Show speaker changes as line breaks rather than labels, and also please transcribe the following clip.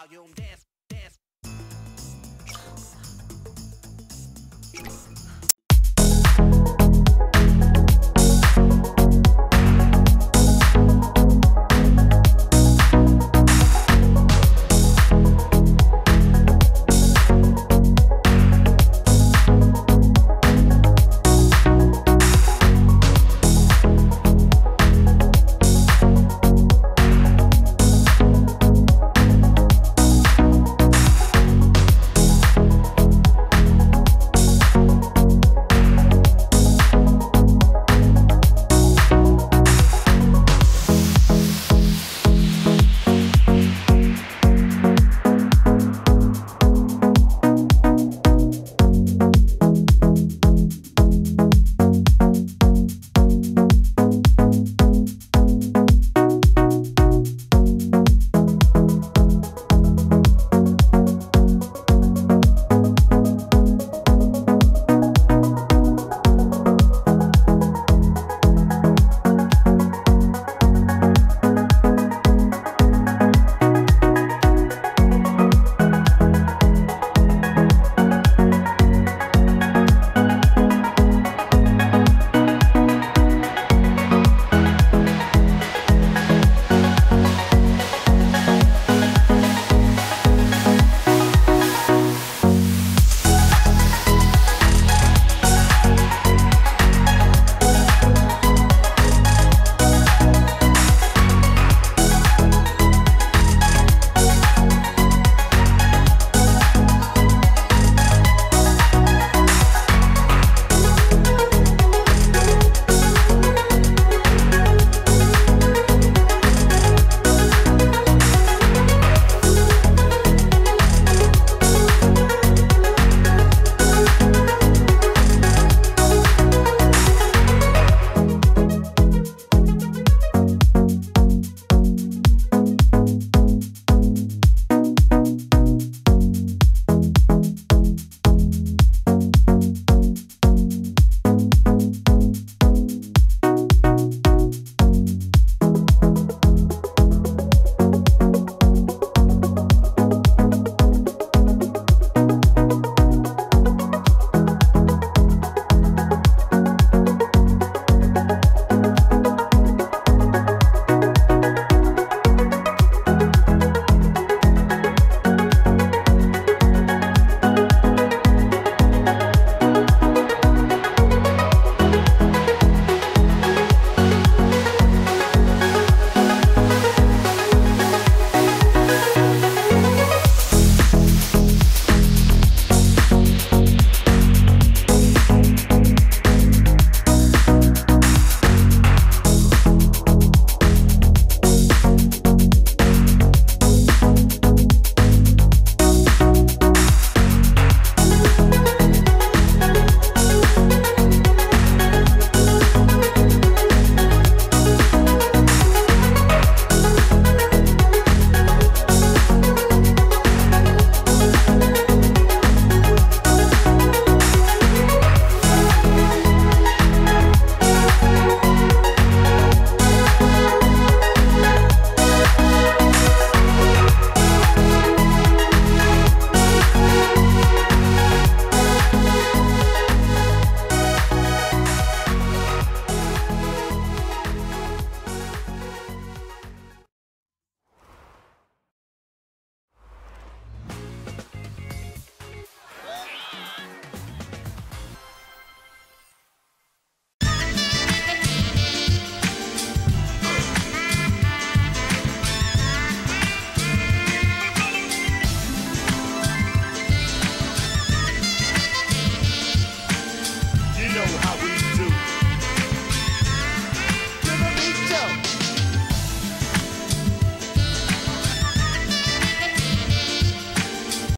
volume. Dance.